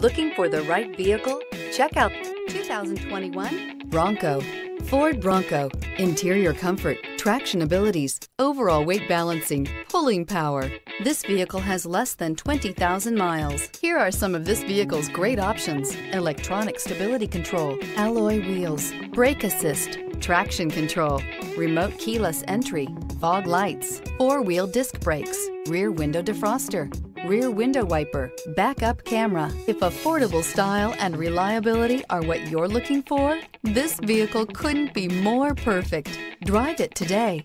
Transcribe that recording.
Looking for the right vehicle? Check out 2021 Bronco. Ford Bronco. Interior comfort, traction abilities, overall weight balancing, pulling power. This vehicle has less than 20,000 miles. Here are some of this vehicle's great options. Electronic stability control, alloy wheels, brake assist, traction control, remote keyless entry, fog lights, four-wheel disc brakes, rear window defroster, rear window wiper, backup camera. If affordable style and reliability are what you're looking for, this vehicle couldn't be more perfect. Drive it today.